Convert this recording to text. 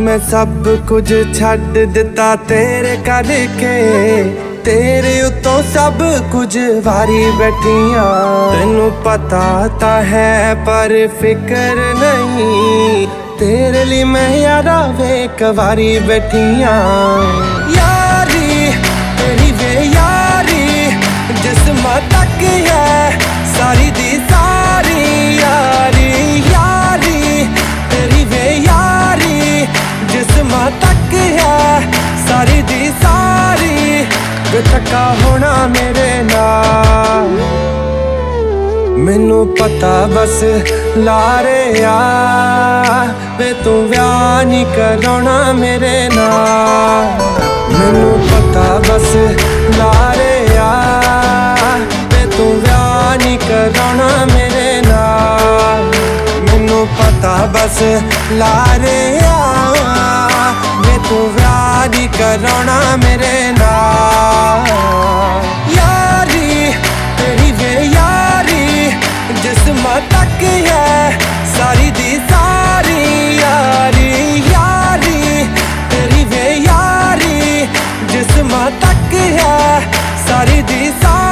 ਮੈਂ ਸਭ ਕੁਝ ਛੱਡ ਦਿੱਤਾ ਤੇਰੇ ਕਰਕੇ। ਤੇਰੇ ਉਤੋਂ ਸਭ ਕੁਝ ਵਾਰੀ ਬੈਠੀਆਂ। ਤੈਨੂੰ ਪਤਾ ਤਾਂ ਹੈ, ਪਰ ਫਿਕਰ ਨਹੀਂ। ਤੇਰੇ ਲਈ ਮੈਂ ਯਾਰਾ ਵੇਖ ਵਾਰੀ ਬੈਠੀਆਂ। ਧੱਕਾ ਹੋਣਾ ਮੇਰੇ ਨਾਲ। ਮੈਨੂੰ ਪਤਾ ਬਸ ਲਾਰੇ ਆ, ਵੇ ਤੂੰ ਵਿਆਹ ਨਹੀਂ ਕਰਾਉਣਾ ਮੇਰੇ ਨਾਲ। ਮੈਨੂੰ ਪਤਾ ਬਸ ਲਾਰੇ ਆ, ਵੇ ਤੂੰ ਵਿਆਹ ਨਹੀਂ ਕਰਾਉਣਾ ਮੇਰੇ ਨਾਲ। ਮੈਨੂੰ ਪਤਾ ਬਸ ਲਾਰੇ ਆ, ਵੇ ਤੂੰ ਵਿਆਹ ਨਹੀਂ ਕਰਾਉਣਾ ਮੇਰੇ ਨਾਲ ਤੇਰੀ ਹੈ? ਸਾਰੀ ਦੀ ਸਾਰੀ